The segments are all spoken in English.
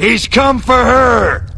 He's come for her!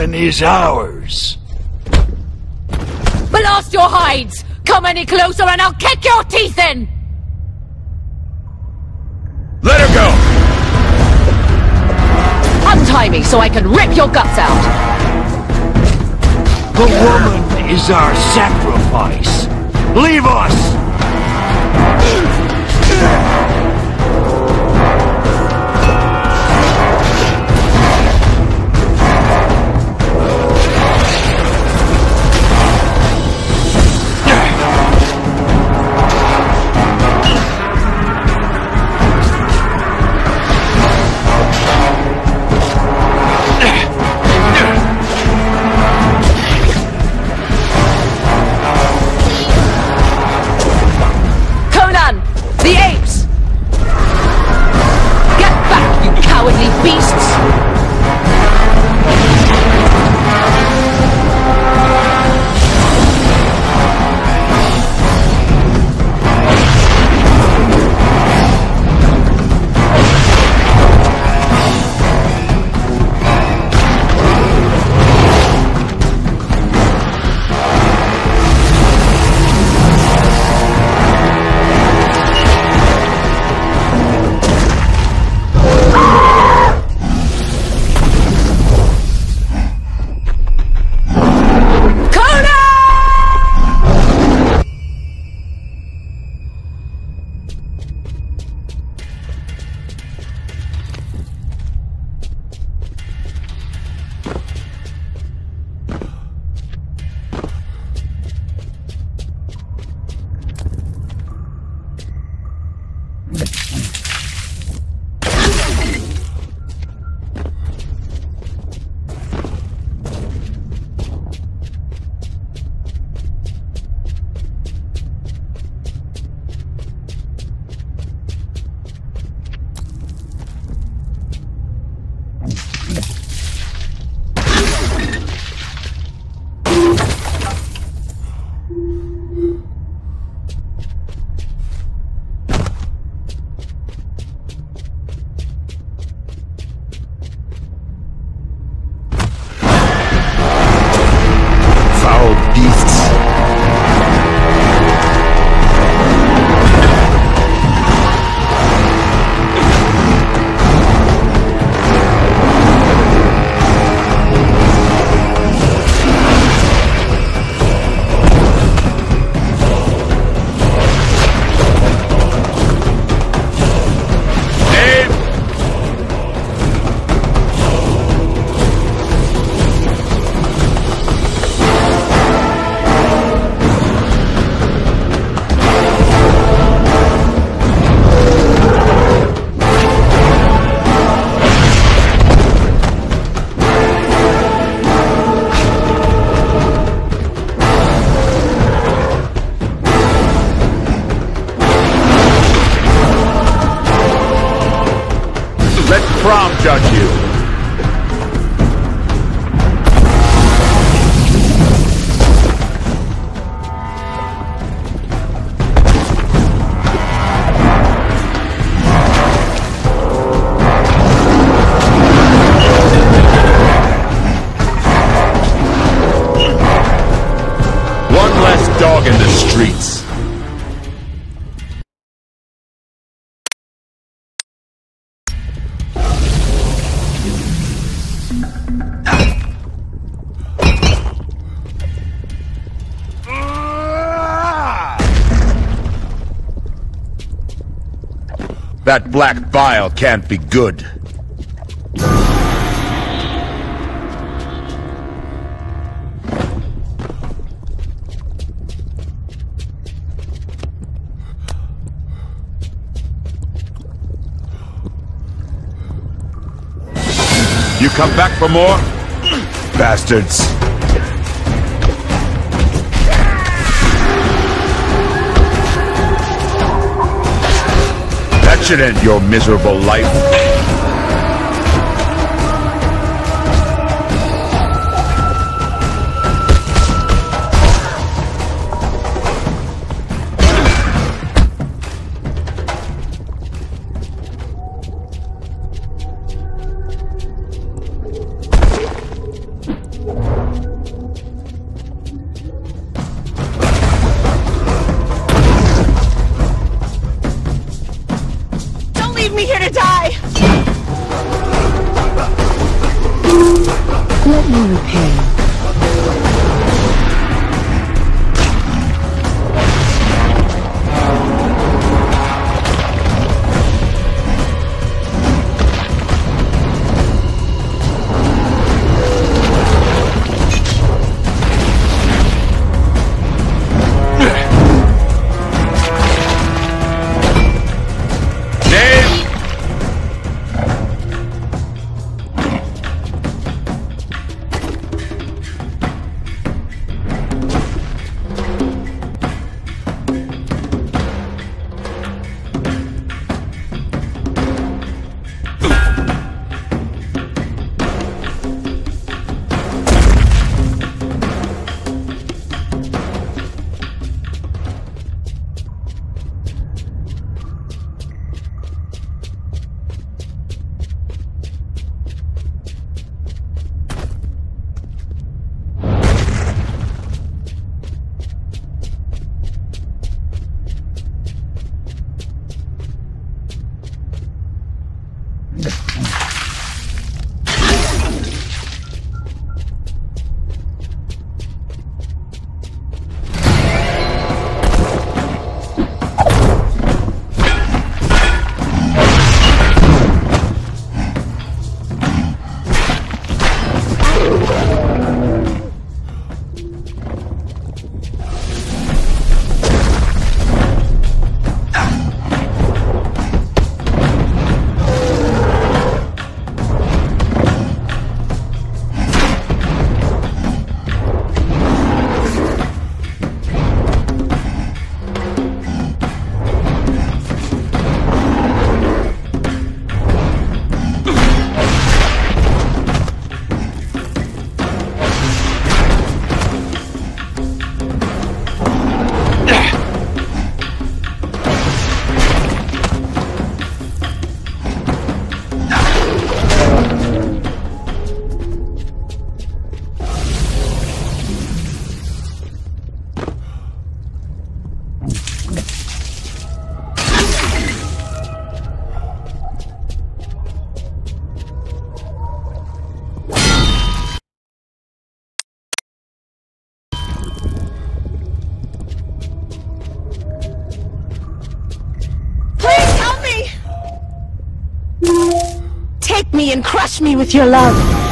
Woman is ours. Blast your hides! Come any closer and I'll kick your teeth in! Let her go! Untie me so I can rip your guts out! The woman is our sacrifice. Leave us! That black bile can't be good. You come back for more? Bastards. Should end your miserable life. Let me and crush me with your love.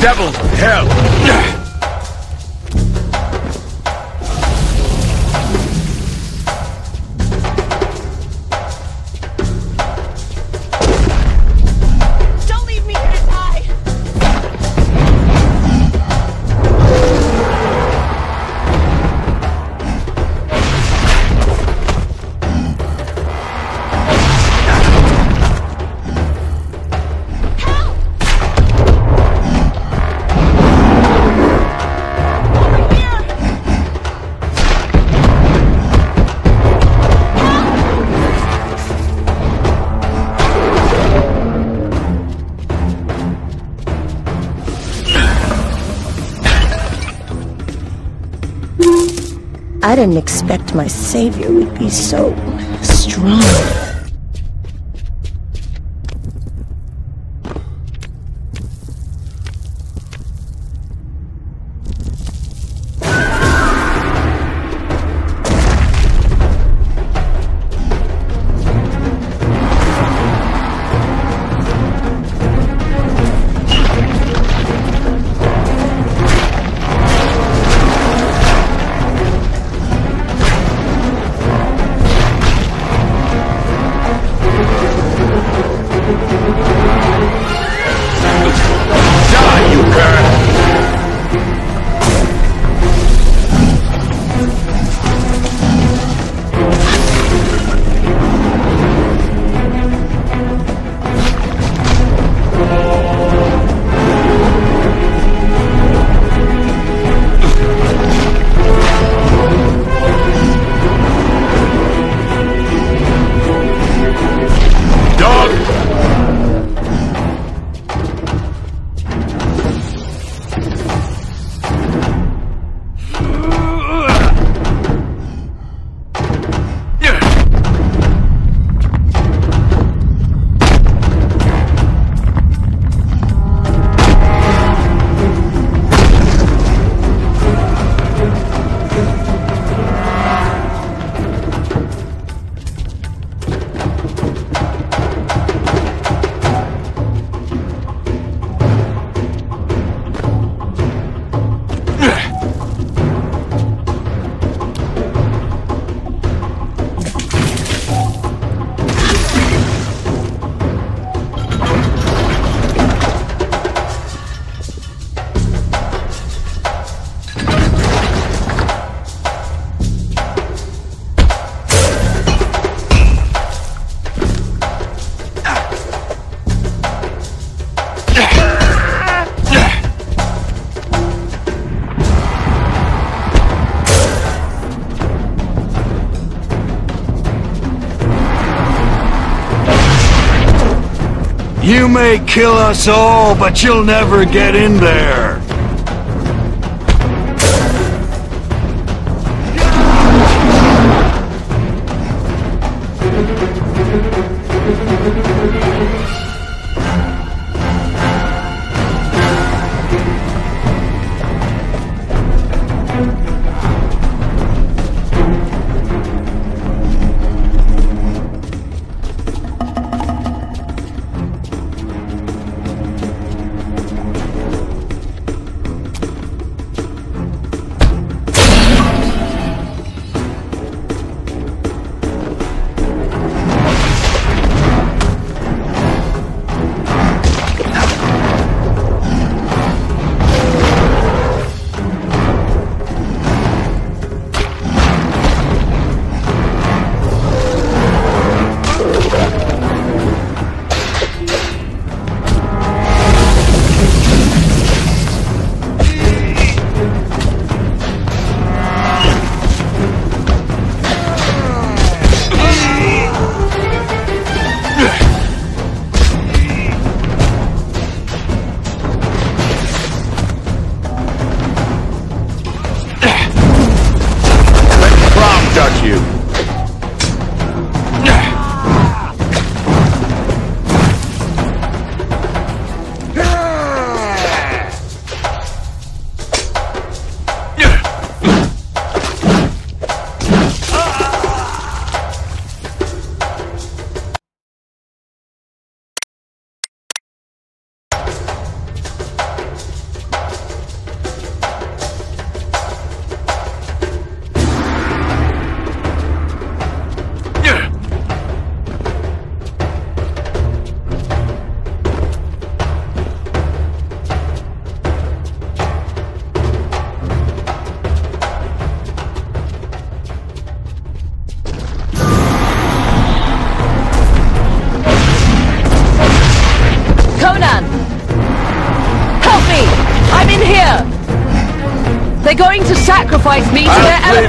Devil's hell! I didn't expect my savior would be so strong. May kill us all, but you'll never get in there.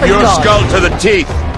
Your skull to the teeth.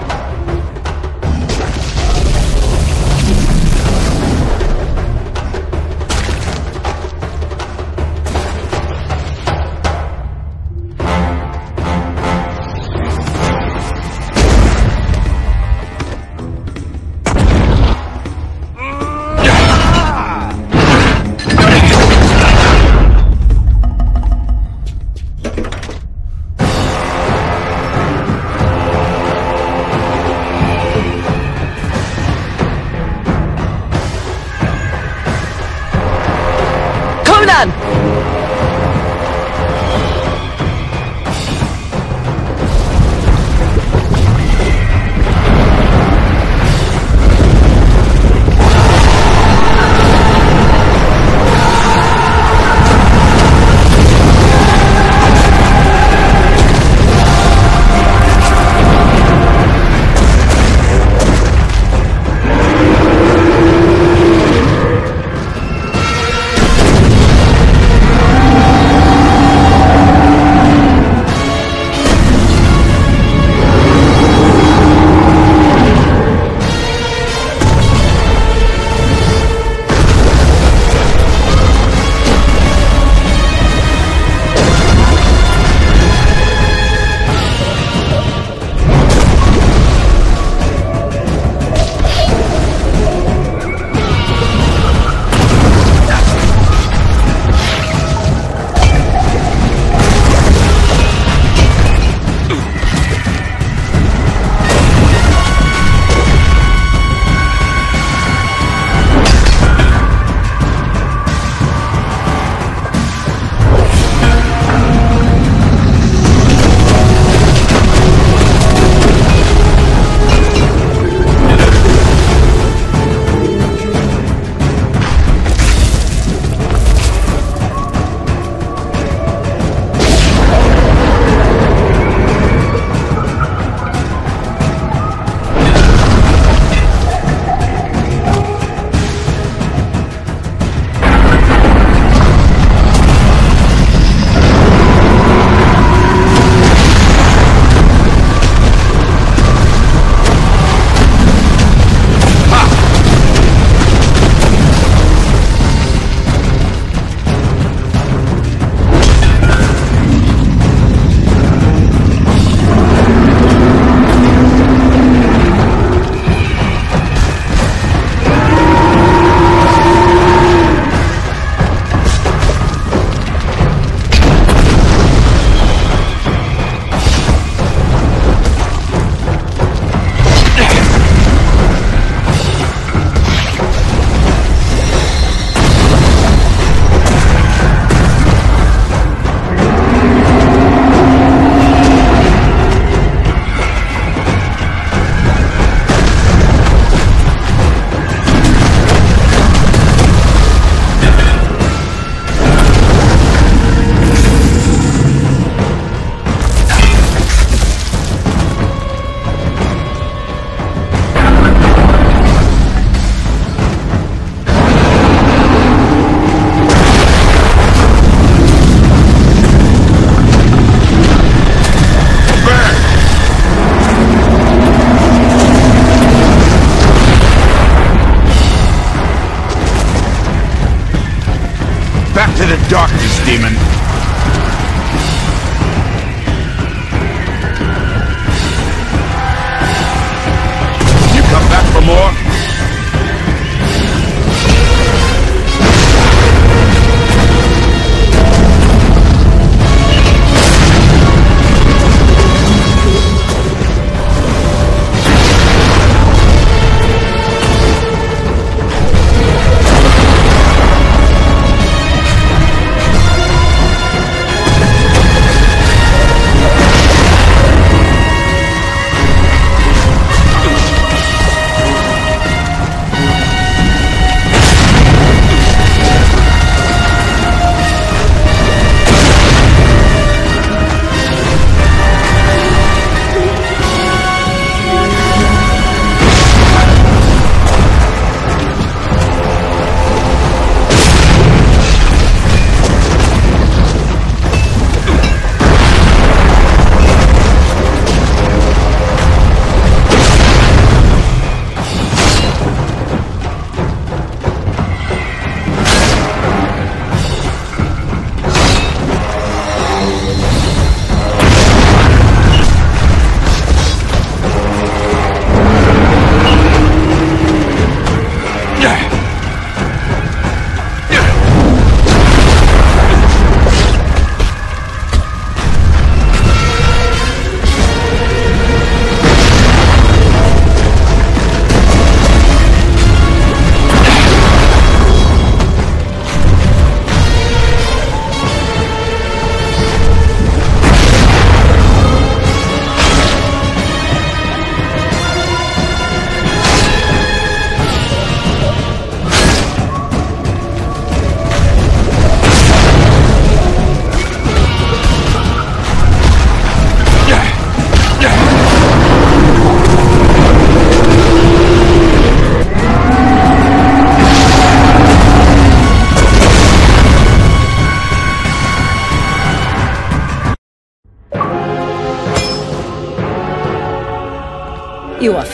the darkness, demon!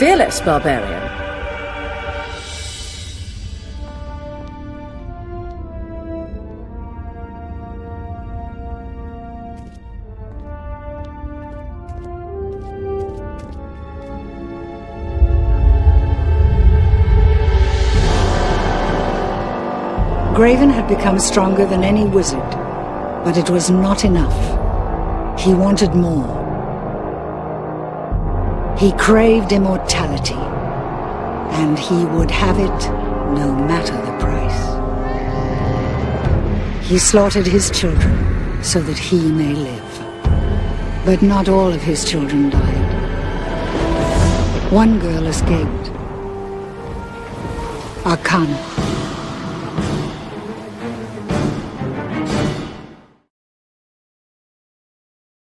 Fearless, barbarian. Graven had become stronger than any wizard, but it was not enough. He wanted more. He craved immortality, and he would have it no matter the price. He slaughtered his children so that he may live. But not all of his children died. One girl escaped. Ascara.